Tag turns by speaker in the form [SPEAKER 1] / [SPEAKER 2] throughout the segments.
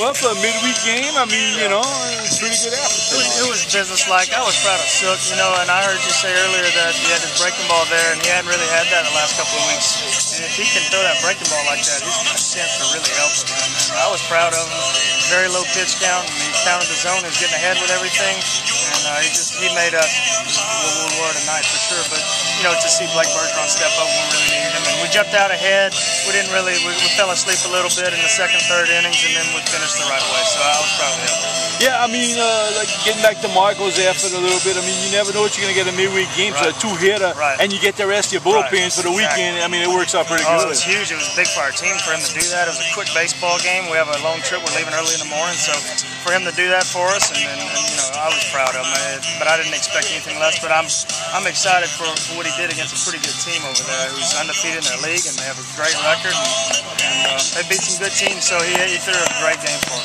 [SPEAKER 1] Well, for a midweek game, I mean, you know, it's pretty good effort.
[SPEAKER 2] It was, it. I was proud of Sook, you know, and I heard you say earlier that he had his breaking ball there, and he hadn't really had that the last couple of weeks. And if he can throw that breaking ball like that, he's got a chance to really help us. I was proud of him. Very low pitch count, and he counted the zone. He was getting ahead with everything, and uh, he just he made us we were tonight for sure. But you know, to see Blake Bergeron step up when we really needed him, and we jumped out ahead. We didn't really we, we fell asleep a little bit in the second, third innings, and then we finished the right way. So I was proud of him.
[SPEAKER 1] Yeah, I mean, uh, like getting back to Marco's effort a little bit. I mean, you never know what you're going to get a midweek game,
[SPEAKER 2] Right.
[SPEAKER 1] so a two-hitter,
[SPEAKER 2] Right.
[SPEAKER 1] and you get the rest of your bullpens
[SPEAKER 2] Right.
[SPEAKER 1] for the weekend. I mean, it works out pretty
[SPEAKER 2] Oh,
[SPEAKER 1] good.
[SPEAKER 2] it was huge. It was big for our team for him to do that. It was a quick baseball game. We have a long trip. We're leaving early in the morning, so for him to do that for us, and, and, and you know, I was proud of him. I- But I didn't expect anything less. But I'm I'm excited for, for what he did against a pretty good team over there, who's undefeated in their league, and they have a great record. And, and uh, they beat some good teams, so he, he threw a great game for us.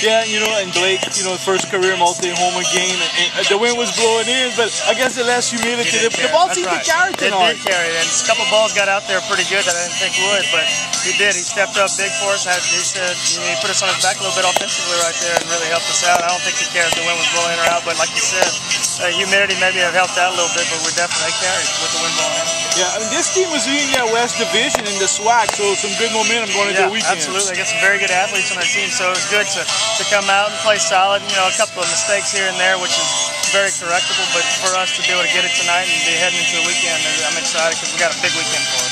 [SPEAKER 1] Yeah, you know, and Blake, you know, first career multi-homer game, and, and the wind was blowing in, but I guess the less humidity, the, the ball seemed
[SPEAKER 2] right.
[SPEAKER 1] to carry
[SPEAKER 2] It
[SPEAKER 1] tonight.
[SPEAKER 2] did carry, and a couple balls got out there pretty good that I didn't think would, but he did. He stepped up big for us. Had, he said you know, he put us on his back a little bit offensively right there and really helped us out. I don't think he cares if the wind was blowing or out, but like you said, uh, humidity maybe have helped out a little bit, but we definitely carried with the wind blowing in.
[SPEAKER 1] Yeah, I mean, this team was in that West Division in the SWAC, so some good momentum going into
[SPEAKER 2] Yeah,
[SPEAKER 1] the weekend.
[SPEAKER 2] absolutely. They got some very good athletes on their team, so it was good to, to come out and play solid. You know, a couple of mistakes here and there, which is very correctable, but for us to be able to get it tonight and be heading into the weekend, I'm excited because we got a big weekend for us.